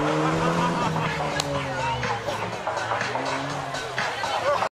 Mm-hmm.